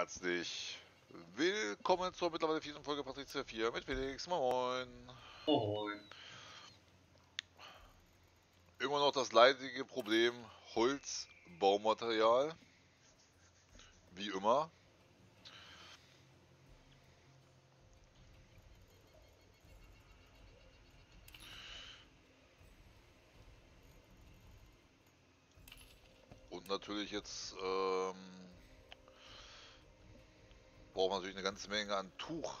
Herzlich willkommen zur mittlerweile vierten Folge Patrizia 4 mit Felix. Moin. Moin. Immer noch das leidige Problem Holz, Baumaterial. Wie immer. Und natürlich jetzt ähm, brauchen wir natürlich eine ganze Menge an Tuch.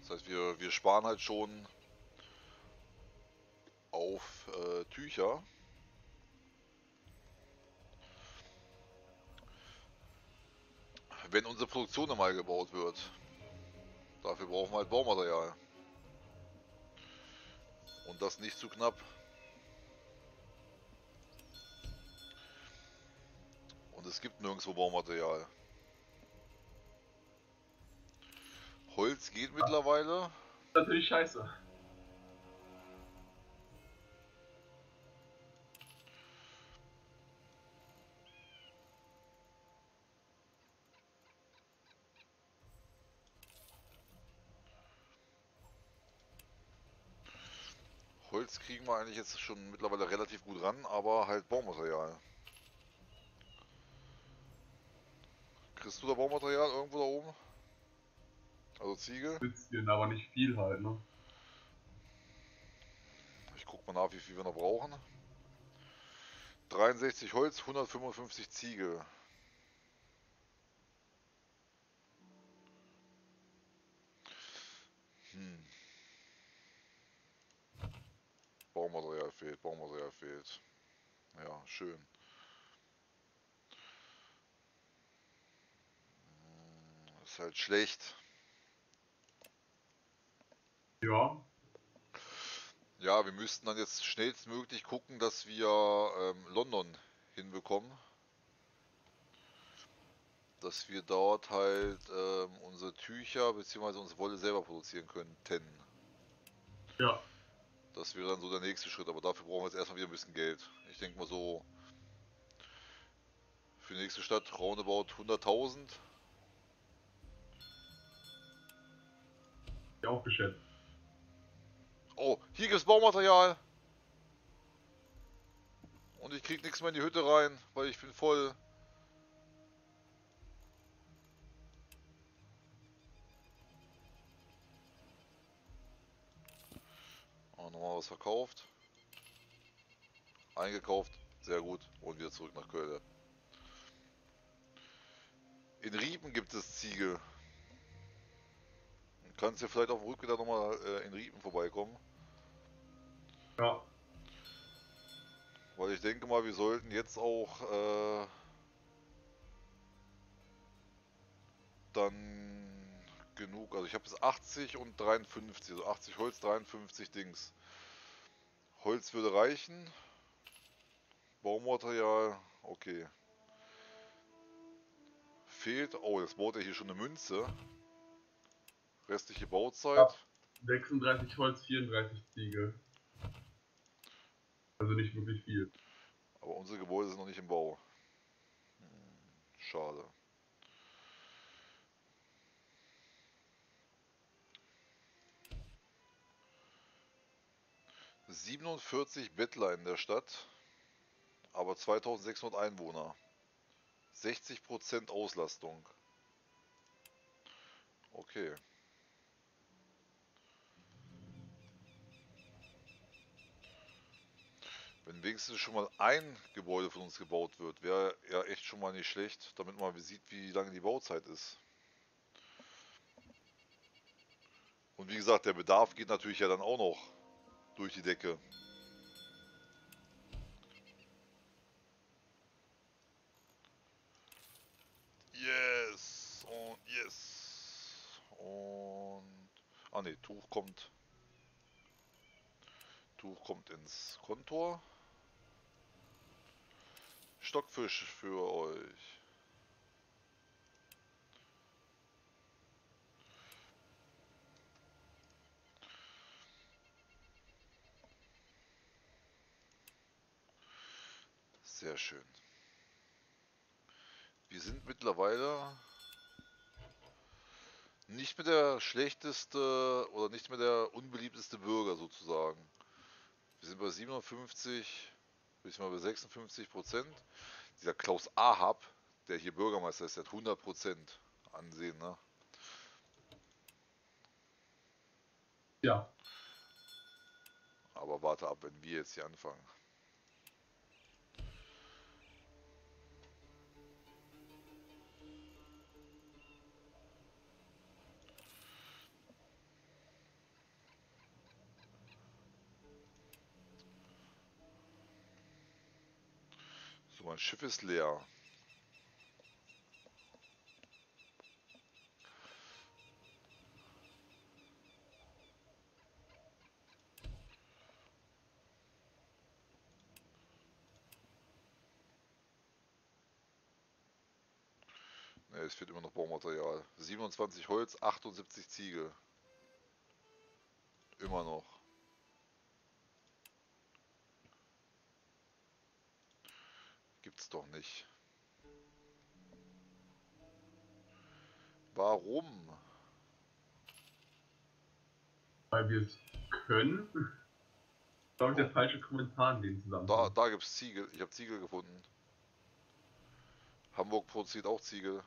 Das heißt, wir, wir sparen halt schon auf äh, Tücher. Wenn unsere Produktion einmal gebaut wird. Dafür brauchen wir halt Baumaterial. Und das nicht zu knapp. Und es gibt nirgendwo Baumaterial. Holz geht mittlerweile. Das ist natürlich scheiße. Holz kriegen wir eigentlich jetzt schon mittlerweile relativ gut ran, aber halt Baumaterial. Kriegst du da Baumaterial irgendwo da oben? Also Ziegel? Bisschen, aber nicht viel halt, ne? Ich guck mal nach, wie viel wir noch brauchen. 63 Holz, 155 Ziegel. Hm. Baumaterial fehlt, Baumaterial fehlt. Ja, schön. Hm, Ist halt schlecht. Ja. Ja, wir müssten dann jetzt schnellstmöglich gucken, dass wir ähm, London hinbekommen. Dass wir dort halt ähm, unsere Tücher bzw. unsere Wolle selber produzieren könnten. Ja. Das wäre dann so der nächste Schritt, aber dafür brauchen wir jetzt erstmal wieder ein bisschen Geld. Ich denke mal so für die nächste Stadt roundabout 100.000. Ja, auch geschätzt. Oh, hier gibt's Baumaterial. Und ich krieg nichts mehr in die Hütte rein, weil ich bin voll. Oh, nochmal was verkauft. Eingekauft. Sehr gut. Und wieder zurück nach Köln. In Riepen gibt es Ziegel. Kannst ja vielleicht auf dem Rückweg nochmal äh, in Riepen vorbeikommen. Ja. Weil ich denke mal, wir sollten jetzt auch äh, dann genug, also ich habe bis 80 und 53, also 80 Holz, 53 Dings. Holz würde reichen. Baumaterial, okay. Fehlt, oh, jetzt baut er hier schon eine Münze. Restliche Bauzeit. Ja. 36 Holz, 34 Ziegel. Also nicht wirklich viel. Aber unsere Gebäude sind noch nicht im Bau. Hm, schade. ...47 Bettler in der Stadt, aber 2600 Einwohner. 60% Auslastung. Okay. Wenn wenigstens schon mal ein Gebäude von uns gebaut wird, wäre ja echt schon mal nicht schlecht, damit man sieht, wie lange die Bauzeit ist. Und wie gesagt, der Bedarf geht natürlich ja dann auch noch durch die Decke. Yes! Und yes! Und... Ah ne, Tuch kommt... Tuch kommt ins Kontor. Stockfisch für euch. Sehr schön. Wir sind mittlerweile nicht mehr der schlechteste oder nicht mehr der unbeliebteste Bürger sozusagen. Wir sind bei 57, bis mal bei 56 Prozent. Dieser Klaus Ahab, der hier Bürgermeister ist, der hat 100 Prozent Ansehen, ne? Ja. Aber warte ab, wenn wir jetzt hier anfangen. Schiff ist leer. Ne, es fehlt immer noch Baumaterial. 27 Holz, 78 Ziegel. Immer noch. Gibt's doch nicht. Warum? Weil wir es können. Ist, glaube ich, der falsche Kommentar in dem Da, Zusammenhang. da gibt's Ziegel. Ich habe Ziegel gefunden. Hamburg produziert auch Ziegel.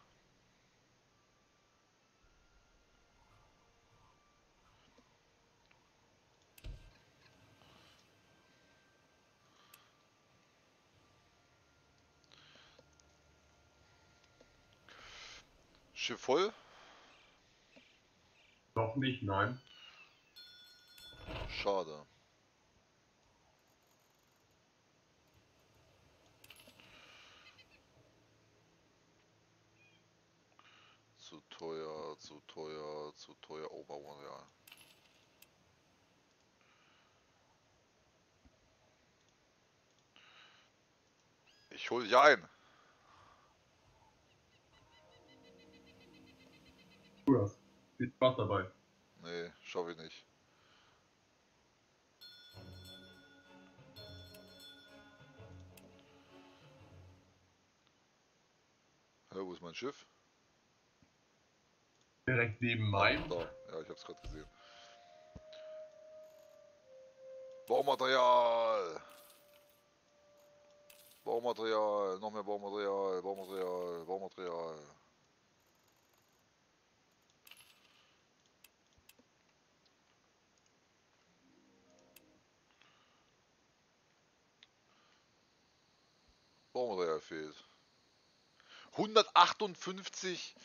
Schiff voll? Noch nicht, nein. Schade. Zu teuer, zu teuer, zu teuer Oh. Ich hol dich ein. Tu das. Viel Spaß dabei. Nee, schaffe ich nicht. Ja, wo ist mein Schiff? Direkt neben meinem. Da, ja, ich hab's gerade gesehen. Baumaterial! Baumaterial, noch mehr Baumaterial, Baumaterial, Baumaterial. Baumaterial fehlt. 158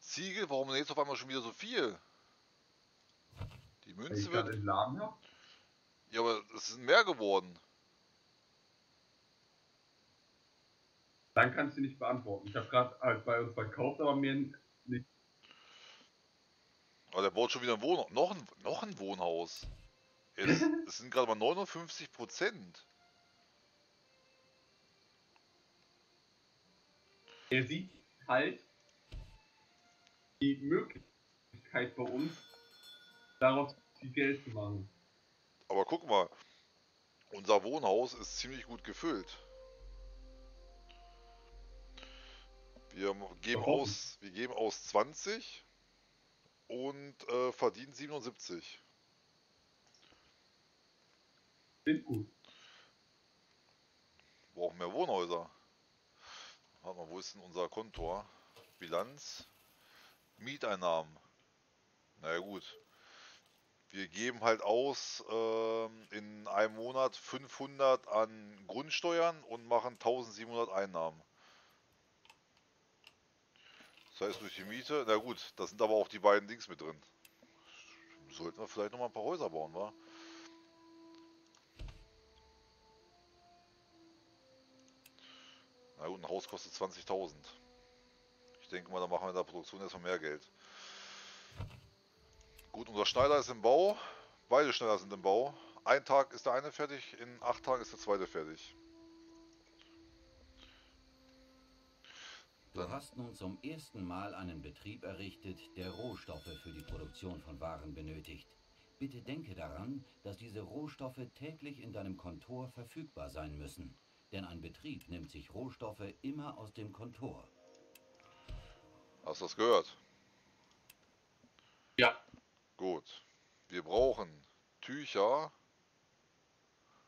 Ziegel, warum denn jetzt auf einmal schon wieder so viel? Die Münze wird. habe. Ja, aber es sind mehr geworden. Dann kannst du nicht beantworten. Ich habe gerade halt bei uns verkauft, aber mir nicht. Aber der baut schon wieder ein Wohnhaus. Noch ein, noch ein Wohnhaus. Es, es sind gerade mal 59 Prozent. Er sieht halt die Möglichkeit bei uns, daraus viel Geld zu machen. Aber guck mal, unser Wohnhaus ist ziemlich gut gefüllt. Wir geben Warum? aus, wir geben aus 20 und äh, verdienen 77. Sind gut. brauchen mehr Wohnhäuser. Warte mal, wo ist denn unser Kontor? Bilanz, Mieteinnahmen. Na ja, gut. Wir geben halt aus ähm, in einem Monat 500 an Grundsteuern und machen 1700 Einnahmen. Das heißt durch die Miete, na gut, da sind aber auch die beiden Dings mit drin. Sollten wir vielleicht noch mal ein paar Häuser bauen, wa? Na gut, ein Haus kostet 20.000. Ich denke mal, da machen wir in der Produktion erstmal mehr Geld. Gut, unser Schneider ist im Bau. Beide Schneider sind im Bau. Ein Tag ist der eine fertig, in acht Tagen ist der zweite fertig. Du hast nun zum ersten Mal einen Betrieb errichtet, der Rohstoffe für die Produktion von Waren benötigt. Bitte denke daran, dass diese Rohstoffe täglich in deinem Kontor verfügbar sein müssen. Denn ein Betrieb nimmt sich Rohstoffe immer aus dem Kontor. Hast du das gehört? Ja. Gut. Wir brauchen Tücher.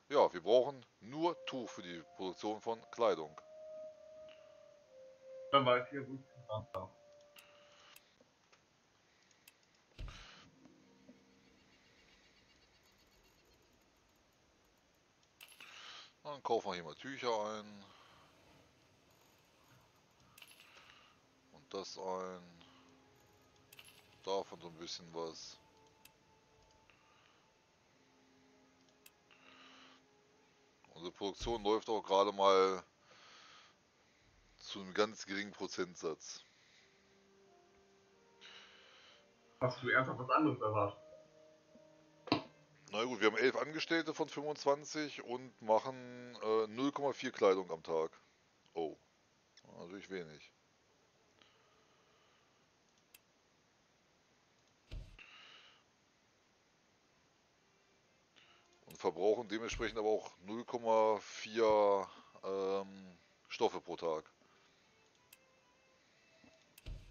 Ja, wir brauchen nur Tuch für die Produktion von Kleidung. Dann weiß ich ja, wo ich Dann kaufen wir hier mal Tücher ein. Und das ein. Davon so ein bisschen was. Unsere Produktion läuft auch gerade mal zu einem ganz geringen Prozentsatz. Hast du ernsthaft was anderes erwartet? Na gut, wir haben 11 Angestellte von 25 und machen äh, 0,4 Kleidung am Tag. Oh, natürlich wenig. Und verbrauchen dementsprechend aber auch 0,4 ähm, Stoffe pro Tag.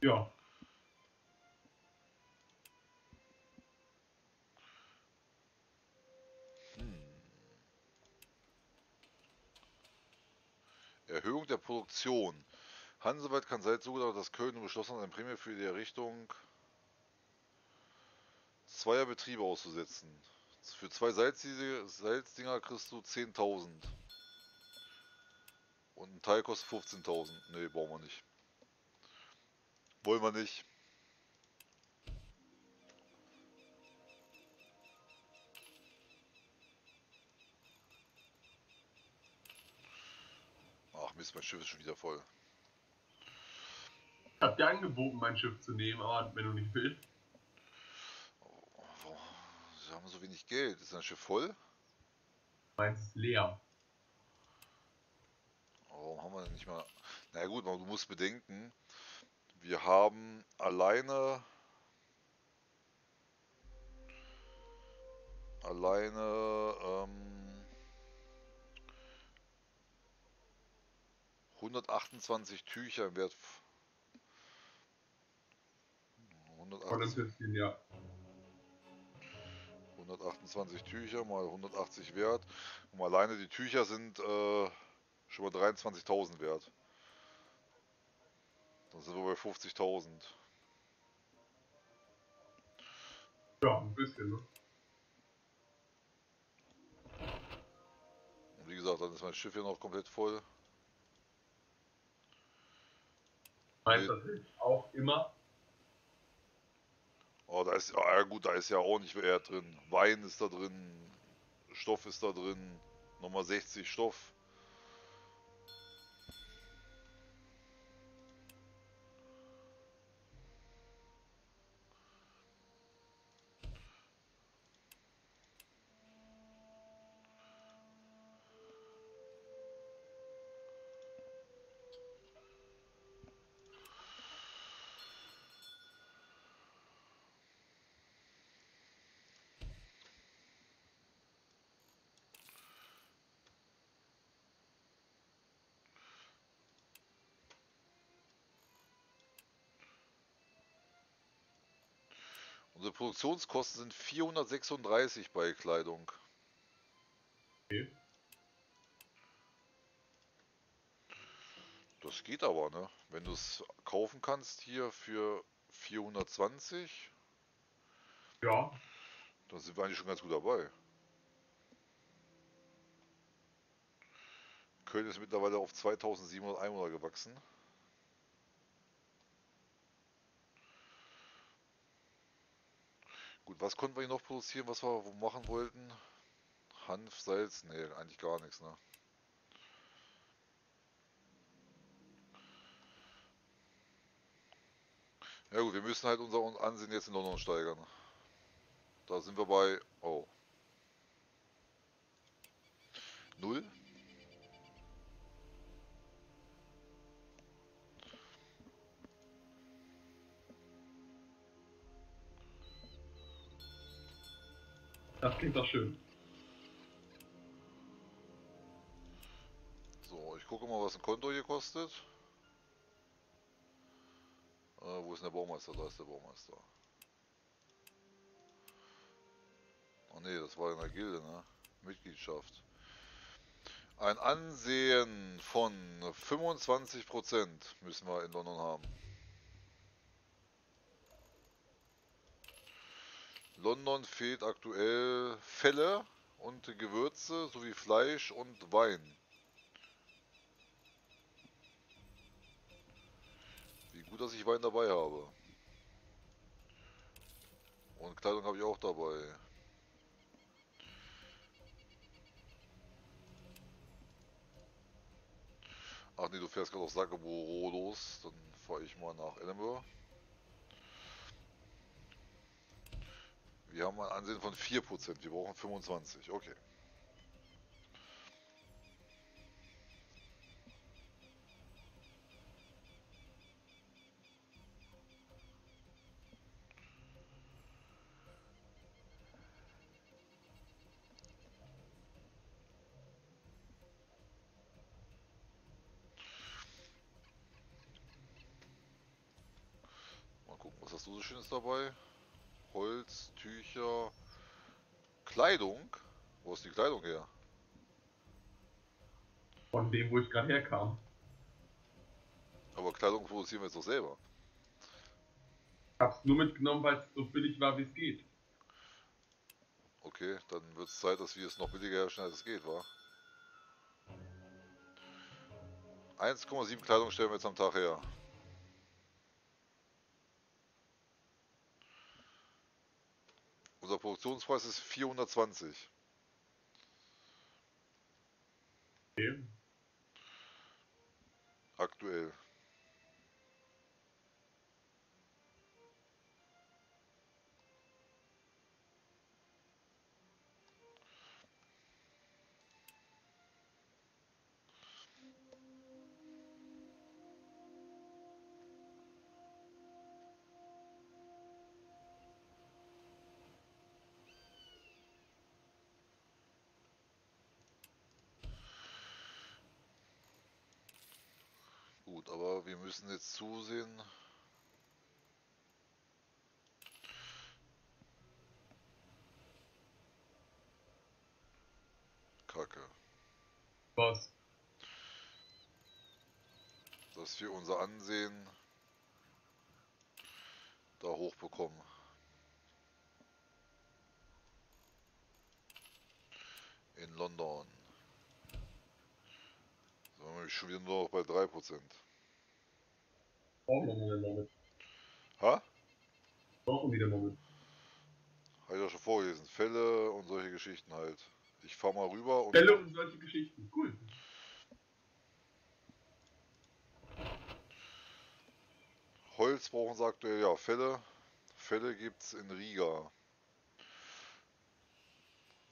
Ja. Erhöhung der Produktion. Hansewald kann seit Zugang das Köln beschlossen hat, eine Prämie für die Errichtung zweier Betriebe auszusetzen. Für zwei Salzdinger kriegst du 10.000. Und ein Teil kostet 15.000. Ne, brauchen wir nicht. Wollen wir nicht. Mist, mein Schiff ist schon wieder voll. Ich hab dir angeboten, mein Schiff zu nehmen, aber wenn du nicht willst. Oh, wo- Sie haben so wenig Geld. Ist dein Schiff voll? Meins ist leer. Warum haben wir denn nicht mal... Na gut, aber du musst bedenken, wir haben alleine... Alleine... Ähm, 128 Tücher im Wert... f- Von 180, dem bisschen, ja. 128 Tücher mal 180 wert. Und alleine die Tücher sind äh, schon mal 23.000 wert. Dann sind wir bei 50.000. Ja, ein bisschen, ne? Und wie gesagt, dann ist mein Schiff hier noch komplett voll. Nee. natürlich auch immer. Oh, da ist ja gut, da ist ja auch nicht mehr drin. Wein ist da drin, Stoff ist da drin, nochmal 60 Stoff. Produktionskosten sind 436 bei Kleidung. Okay. Das geht aber, ne? Wenn du es kaufen kannst hier für 420, Ja. dann sind wir eigentlich schon ganz gut dabei. Köln ist mittlerweile auf 2700 Einwohner gewachsen. Gut, was konnten wir hier noch produzieren, was wir machen wollten? Hanf, Salz, nee, eigentlich gar nichts, ne? Ja gut, wir müssen halt unser Ansehen jetzt in London steigern. Da sind wir bei, oh. Null? Das klingt doch schön. So, ich gucke mal, was ein Konto hier kostet. Äh, wo ist denn der Baumeister? Da ist der Baumeister. Oh ne, das war in der Gilde, ne? Mitgliedschaft. Ein Ansehen von 25% müssen wir in London haben. London fehlt aktuell Felle und Gewürze sowie Fleisch und Wein. Wie gut, dass ich Wein dabei habe. Und Kleidung habe ich auch dabei. Ach nee, du fährst gerade auf Sackerboro los. Dann fahre ich mal nach Edinburgh. Wir haben ein Ansehen von 4%. Wir brauchen 25. Okay. Mal gucken, was hast du so schönes dabei? Holz, Tücher, Kleidung. Wo ist die Kleidung her? Von dem, wo ich gerade herkam. Aber Kleidung produzieren wir jetzt doch selber. Hab's nur mitgenommen, weil es so billig war, wie es geht. Okay, dann wird es Zeit, dass wir es noch billiger herstellen, als es geht, wa? 1,7 Kleidung stellen wir jetzt am Tag her. Unser Produktionspreis ist 420. Okay. Aktuell. Gut, aber wir müssen jetzt zusehen. Kacke. Was? Dass wir unser Ansehen da hochbekommen. In London. So, wir sind schon wieder nur noch bei 3%. Brauchen wir mal damit. Ha? Brauchen wieder Moment. Habe ich ja schon vorgelesen. Fälle und solche Geschichten halt. Ich fahr mal rüber und. Fälle und solche Geschichten. Cool. Holz brauchen sie aktuell, ja, Fälle. Fälle gibt's in Riga.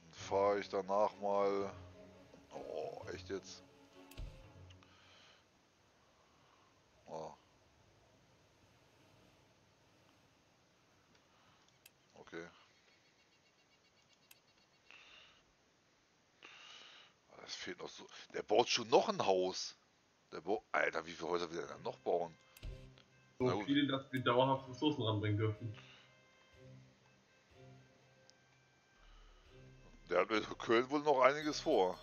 Dann fahre ich danach mal. Oh, echt jetzt? Oh. Okay. Ah, Es fehlt noch so. Der baut schon noch ein Haus. Der. Alter, wie viele Häuser will er denn noch bauen? So viele, dass wir dauerhaft Ressourcen ranbringen dürfen. Der hat mit Köln wohl noch einiges vor.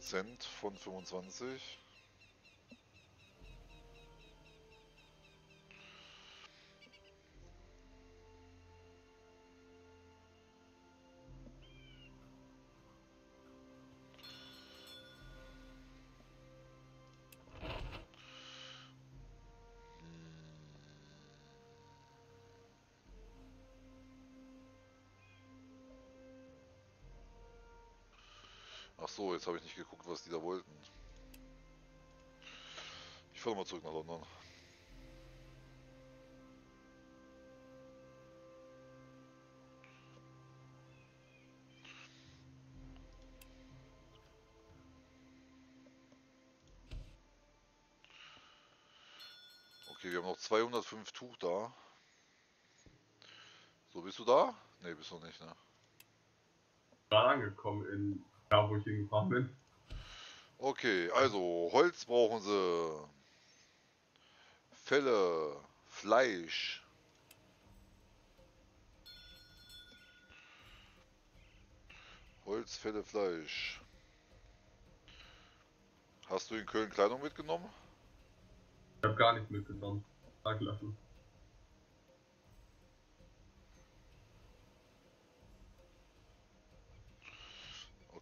5% von 25. so, jetzt habe ich nicht geguckt, was die da wollten. Ich fahre mal zurück nach London. Okay, wir haben noch 205 Tuch da. So, bist du da? Ne, bist du nicht, ne? War angekommen in da, wo ich hingefahren bin. Okay, also Holz brauchen sie. Felle, Fleisch. Holz, Felle, Fleisch. Hast du in Köln Kleidung mitgenommen? Ich habe gar nichts mitgenommen. Sag lassen.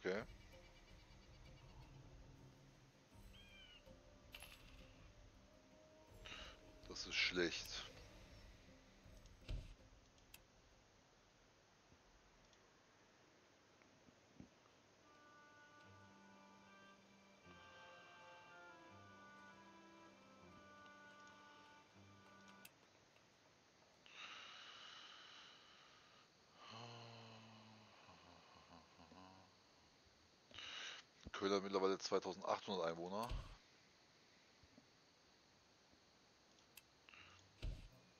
Okay. Das ist schlecht. Hat mittlerweile 2800 Einwohner.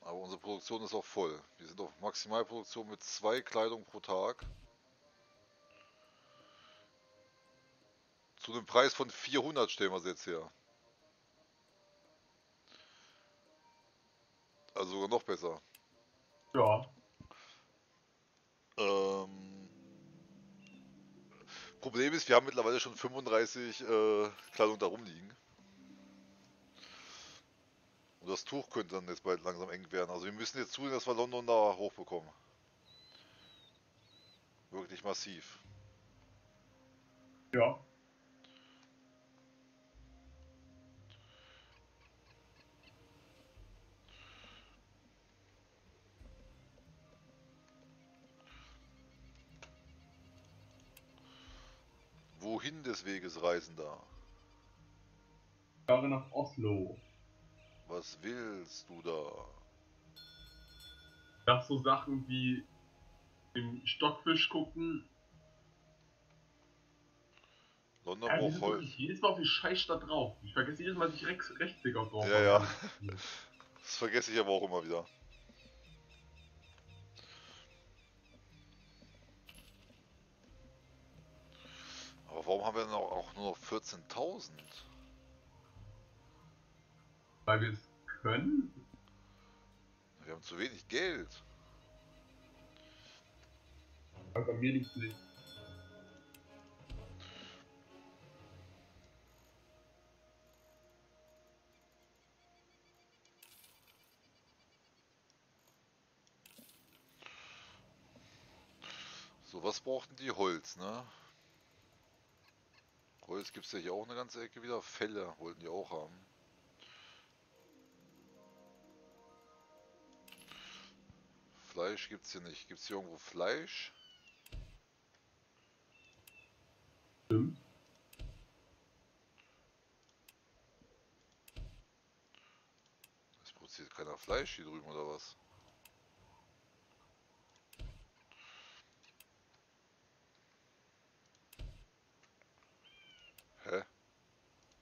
Aber unsere Produktion ist auch voll. Wir sind auf Maximalproduktion mit zwei Kleidung pro Tag. Zu einem Preis von 400 stellen wir sie jetzt her. Also sogar noch besser. Ja. Ähm, Problem ist, wir haben mittlerweile schon 35 äh, Kleidung da rumliegen. Und das Tuch könnte dann jetzt bald langsam eng werden. Also wir müssen jetzt zusehen, dass wir London da hochbekommen. Wirklich massiv. Ja. Wohin des Weges Reisender? Ich fahre nach Oslo. Was willst du da? Nach so Sachen wie den Stockfisch gucken. London Ja, Holz. wirklich jedes Mal auf die Scheißstadt drauf. Ich vergesse jedes Mal, dass ich rechts, Rechtsklick auf drauf Ja, ja. Das vergesse ich aber auch immer wieder. Aber warum haben wir denn auch, nur noch 14.000? Weil wir es können. Wir haben zu wenig Geld. Aber mir liegt nicht. So, was brauchten die? Holz, ne? Holz gibt es ja hier auch eine ganze Ecke wieder. Felle wollten die auch haben. Fleisch gibt es hier nicht. Gibt es hier irgendwo Fleisch? Stimmt. Es produziert keiner Fleisch hier drüben oder was? Hä?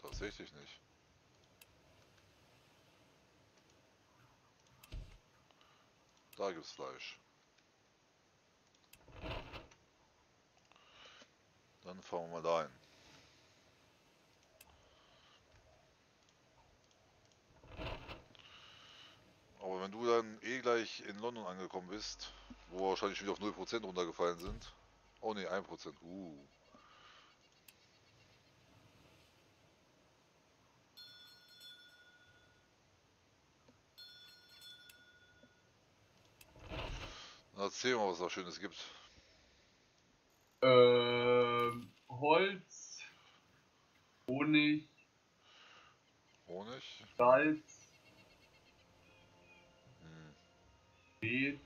Tatsächlich nicht. Fleisch. Dann fahren wir mal dahin. Aber wenn du dann eh gleich in London angekommen bist, wo wahrscheinlich wieder auf 0% runtergefallen sind. Oh ne, 1%. Uh. Erzähl mal, was da Schönes gibt. Ähm, Holz, Honig, Honig? Salz, Hm. Met,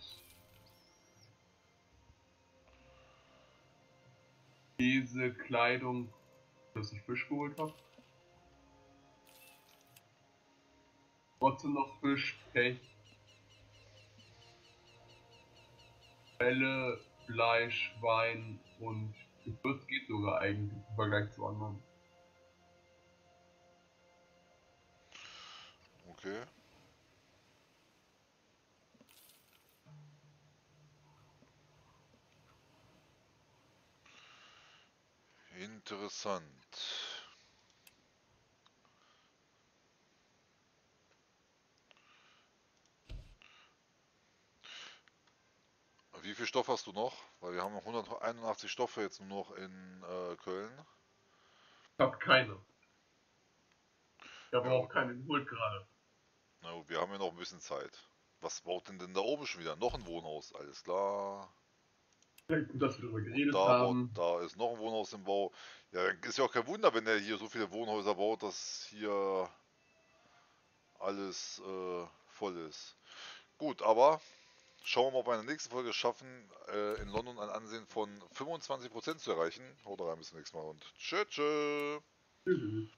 Käse, Kleidung, dass ich Fisch geholt habe. Trotzdem noch Fisch, Pech, Felle, Fleisch, Wein und Gewürz geht sogar eigentlich im Vergleich zu anderen. Okay. Interessant. Viel Stoff hast du noch? Weil wir haben noch 181 Stoffe jetzt nur noch in äh, Köln. Ich hab keine. Ich habe auch keinen geholt gerade. Na gut, wir haben ja noch ein bisschen Zeit. Was baut denn denn da oben schon wieder? Noch ein Wohnhaus, alles klar. Ja, gut, dass wir darüber geredet Da, haben. baut, da ist noch ein Wohnhaus im Bau. Ja, dann ist ja auch kein Wunder, wenn er hier so viele Wohnhäuser baut, dass hier alles äh, voll ist. Gut, aber schauen wir mal, ob wir in der nächsten Folge schaffen, äh, in London ein Ansehen von 25% zu erreichen. Haut rein, bis zum nächsten Mal und tschö, tschö. Tschüss.